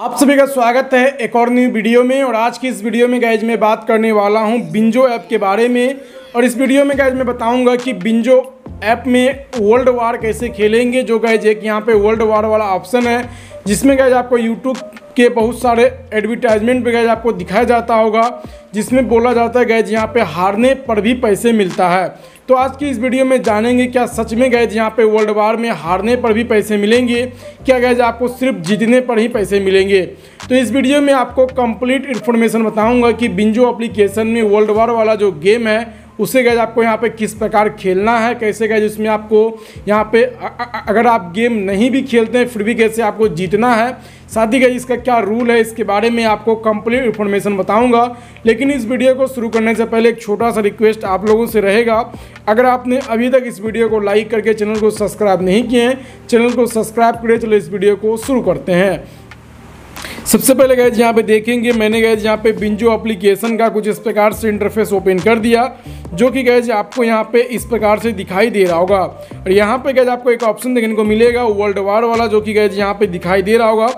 आप सभी का स्वागत है एक और न्यू वीडियो में और आज की इस वीडियो में गैज मैं बात करने वाला हूँ बिंजो ऐप के बारे में। और इस वीडियो में गैज मैं बताऊँगा कि बिंजो ऐप में वर्ल्ड वार कैसे खेलेंगे, जो गैज एक यहाँ पे वर्ल्ड वार वाला ऑप्शन है, जिसमें गैज आपको यूट्यूब के बहुत सारे एडवर्टाइजमेंट पे गैज आपको दिखाया जाता होगा, जिसमें बोला जाता है, गैज, यहाँ पे हारने पर भी पैसे मिलता है। तो आज की इस वीडियो में जानेंगे क्या सच में, गैज, यहाँ पे वर्ल्ड वार में हारने पर भी पैसे मिलेंगे? क्या, गैज, आपको सिर्फ़ जीतने पर ही पैसे मिलेंगे? तो इस वीडियो में आपको कंप्लीट इन्फॉर्मेशन बताऊँगा कि बिंजो एप्लीकेशन में वर्ल्ड वार वाला जो गेम है उसे गैज आपको यहाँ पे किस प्रकार खेलना है, कैसे गैज उसमें आपको यहाँ पे अगर आप गेम नहीं भी खेलते हैं, फिर भी कैसे आपको जीतना है। साथ ही गैज इसका क्या रूल है, इसके बारे में आपको कंप्लीट इन्फॉर्मेशन बताऊँगा। लेकिन इस वीडियो को शुरू करने से पहले एक छोटा सा रिक्वेस्ट आप लोगों से रहेगा। अगर आपने अभी तक इस वीडियो को लाइक करके चैनल को सब्सक्राइब नहीं किए हैं, चैनल को सब्सक्राइब करें चलो इस वीडियो को शुरू करते हैं। सबसे पहले गए यहाँ पे देखेंगे, मैंने गए यहाँ पे बिंजो एप्लीकेशन का कुछ इस प्रकार से इंटरफेस ओपन कर दिया, जो कि गए आपको यहाँ पे इस प्रकार से दिखाई दे रहा होगा। और यहाँ पे गए आपको एक ऑप्शन देखने को मिलेगा वर्ल्ड वार वाला, जो कि गए यहाँ पे दिखाई दे रहा होगा।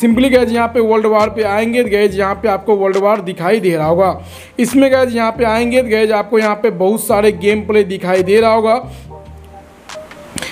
सिंपली गए यहाँ पे वर्ल्ड वार पे आएँगे गए यहाँ पे आपको वर्ल्ड वार दिखाई दे रहा होगा। इसमें गए यहाँ पे आएँगे गए आपको यहाँ पे बहुत सारे गेम प्ले दिखाई दे रहा होगा।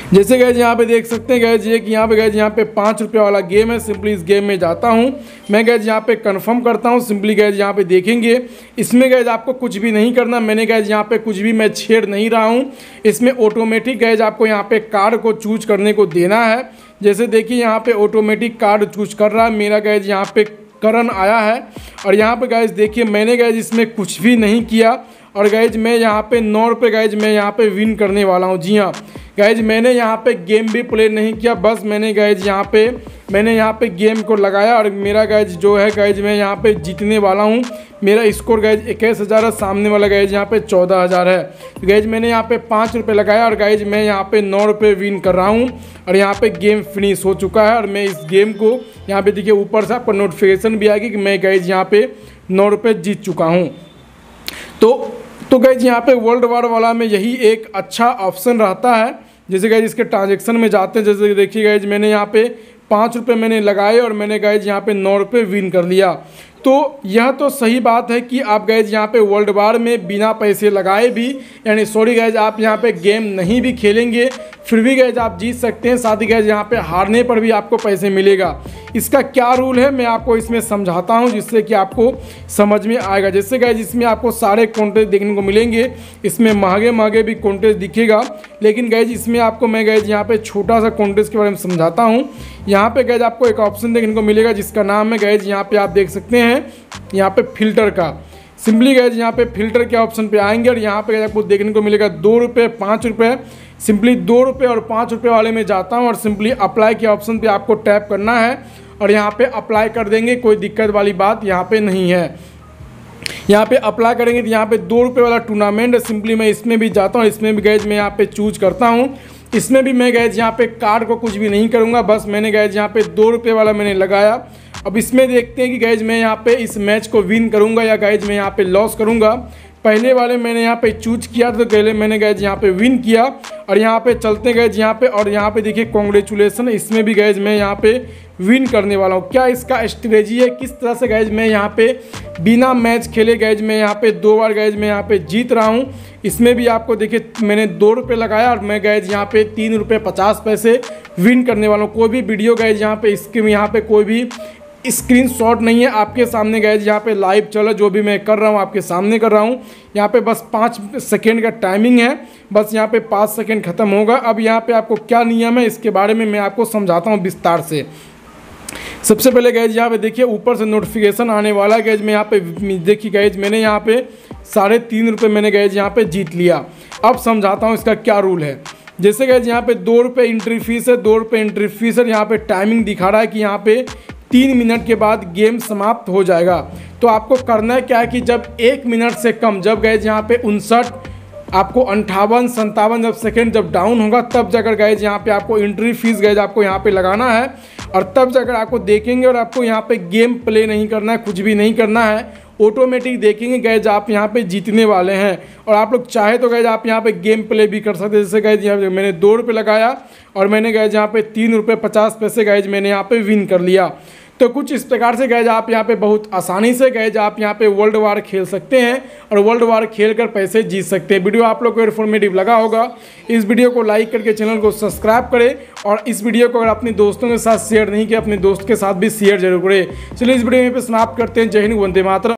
जैसे गए यहाँ पे देख सकते हैं गए जी कि यहाँ पे गए यहाँ पे पाँच रुपये वाला गेम है सिंपली इस गेम में जाता हूँ मैं गए यहाँ पे कंफर्म करता हूँ सिंपली गए यहाँ पे देखेंगे इसमें गए आपको कुछ भी नहीं करना मैंने गए यहाँ पे कुछ भी मैं छेड़ नहीं रहा हूँ इसमें ऑटोमेटिक गए आपको यहाँ पे कार्ड को चूज़ करने को देना है जैसे देखिए यहाँ पे ऑटोमेटिक कार्ड चूज़ कर रहा है मेरा गए यहाँ पे करन आया है और यहाँ पे गैज देखिए मैंने गए इसमें कुछ भी नहीं किया और गैज मैं यहाँ पे नौ रुपये गैज मैं यहाँ पे विन करने वाला हूँ जी हाँ गैज मैंने यहाँ पे गेम भी प्ले नहीं किया बस मैंने गैज यहाँ पे मैंने यहाँ पे गेम को लगाया और मेरा गैज जो है गैज मैं यहाँ पे जीतने वाला हूँ मेरा स्कोर गैज इक्कीस हज़ार है सामने वाला गैज यहाँ पे चौदह हज़ार है तो गैज मैंने यहाँ पे पाँच रुपये लगाया और गैज मैं यहाँ पे नौ रुपये विन कर रहा हूँ और यहाँ पे गेम फिनिश हो चुका है और मैं इस गेम को यहाँ पे देखिए ऊपर से आपको नोटिफिकेशन भी आएगी कि मैं गैज यहाँ पे नौ रुपये जीत चुका हूँ तो तो गैज यहाँ पे वर्ल्ड वार वाला में यही एक अच्छा ऑप्शन रहता है जैसे गाइज़ इसके ट्रांजेक्शन में जाते हैं, जैसे देखिए गाइज़ मैंने यहाँ पे पाँच रुपये मैंने लगाए और मैंने गाइज़ यहाँ पे नौ रुपये विन कर लिया। तो यह तो सही बात है कि आप गैज यहाँ पे वर्ल्ड वार में बिना पैसे लगाए भी, यानी सॉरी गैज आप यहाँ पे गेम नहीं भी खेलेंगे फिर भी गैज आप जीत सकते हैं। साथ ही गैज यहाँ पे हारने पर भी आपको पैसे मिलेगा। इसका क्या रूल है, मैं आपको इसमें समझाता हूँ, जिससे कि आपको समझ में आएगा। जैसे गैज इसमें आपको सारे कॉन्टेस्ट देखने को मिलेंगे, इसमें महँगे महँगे भी कॉन्टेस्ट दिखेगा। लेकिन गैज इसमें आपको मैं गैज यहाँ पे छोटा सा कॉन्टेस्ट के बारे में समझाता हूँ। यहाँ पे गैज आपको एक ऑप्शन देखने को मिलेगा, जिसका नाम है गैज यहाँ पे आप देख सकते हैं, यहाँ पे फ़िल्टर का। सिंपली गैज यहाँ पे फ़िल्टर के ऑप्शन पे आएँगे और यहाँ पे आपको देखने को मिलेगा दो रुपये पाँच रुपये सिंपली दो रुपये और पाँच रुपये वाले में जाता हूँ और सिंपली अप्लाई के ऑप्शन पे आपको टैप करना है और यहाँ पे अप्लाई कर देंगे, कोई दिक्कत वाली बात यहाँ पे नहीं है। यहाँ पे अप्लाई करेंगे तो यहाँ पे दो रुपये वाला टूर्नामेंट सिंपली मैं इसमें भी जाता हूँ, इसमें भी गैज मैं यहाँ पे चूज़ करता हूँ। इसमें भी मैं गैज यहाँ पे कार्ड को कुछ भी नहीं करूँगा, बस मैंने गैज यहाँ पे दो रुपये वाला मैंने लगाया। अब इसमें देखते हैं कि गैज मैं यहाँ पे इस मैच को विन करूँगा या गैज मैं यहाँ पे लॉस करूँगा पहले वाले मैंने यहाँ पे चूज़ किया तो पहले मैंने गैज यहाँ पे विन किया और यहाँ पे चलते गए यहाँ पे और यहाँ पे देखिए कॉन्ग्रेचुलेसन इसमें भी गैज मैं यहाँ पे विन करने वाला हूँ क्या इसका स्ट्रेटजी है किस तरह से गैज मैं यहाँ पे बिना मैच खेले गैज मैं यहाँ पे दो बार गैज मैं यहाँ पे जीत रहा हूँ इसमें भी आपको देखिए मैंने दो रुपये लगाया और मैं गैज यहाँ पे तीन रुपये पचास पैसे विन करने वाला हूँ कोई भी वीडियो गैज यहाँ पे इसके यहाँ पे कोई भी स्क्रीन शॉट नहीं है आपके सामने गए यहाँ पे लाइव चलो जो भी मैं कर रहा हूँ आपके सामने कर रहा हूँ यहाँ पे बस पाँच सेकेंड का टाइमिंग है बस यहाँ पे पाँच सेकेंड ख़त्म होगा अब यहाँ पे आपको क्या नियम है इसके बारे में मैं आपको समझाता हूँ विस्तार से सबसे पहले गैज यहाँ पे देखिए ऊपर से नोटिफिकेशन आने वाला गैज मैं यहाँ पे देखिए गैज मैंने यहाँ पे साढ़े तीन रुपये मैंने गैज यहाँ पे जीत लिया अब समझाता हूँ इसका क्या रूल है जैसे गैज यहाँ पे दो रुपये एंट्री फ़ीस है दो रुपये एंट्री फ़ीस है यहाँ पे टाइमिंग दिखा रहा है कि यहाँ पे तीन मिनट के बाद गेम समाप्त हो जाएगा। तो आपको करना है क्या है कि जब एक मिनट से कम, जब गए यहाँ पे उनसठ, आपको अंठावन, संतावन जब सेकेंड जब डाउन होगा, तब जाकर गए यहाँ पे आपको एंट्री फ़ीस गए आपको यहाँ पे लगाना है। और तब जाकर आपको देखेंगे और आपको यहाँ पे गेम प्ले नहीं करना है, कुछ भी नहीं करना है। ऑटोमेटिक देखेंगे गैज आप यहाँ पे जीतने वाले हैं। और आप लोग चाहे तो गैज आप यहाँ पे गेम प्ले भी कर सकते हैं। जैसे गैज यहाँ मैंने दो रुपये लगाया और मैंने गैज यहाँ पे तीन रुपये पचास पैसे गैज मैंने यहाँ पे विन कर लिया। तो कुछ इस प्रकार से गए आप यहाँ पे बहुत आसानी से गए आप यहाँ पे वर्ल्ड वार खेल सकते हैं और वर्ल्ड वार खेल कर पैसे जीत सकते हैं। वीडियो आप लोग को इन्फॉर्मेटिव लगा होगा। इस वीडियो को लाइक करके चैनल को सब्सक्राइब करें और इस वीडियो को अगर अपने दोस्तों के साथ शेयर नहीं किया, अपने दोस्त के साथ भी शेयर ज़रूर करें। चलिए, इस वीडियो में पे समाप्त करते हैं। जय हिंद, वंदे मातरम।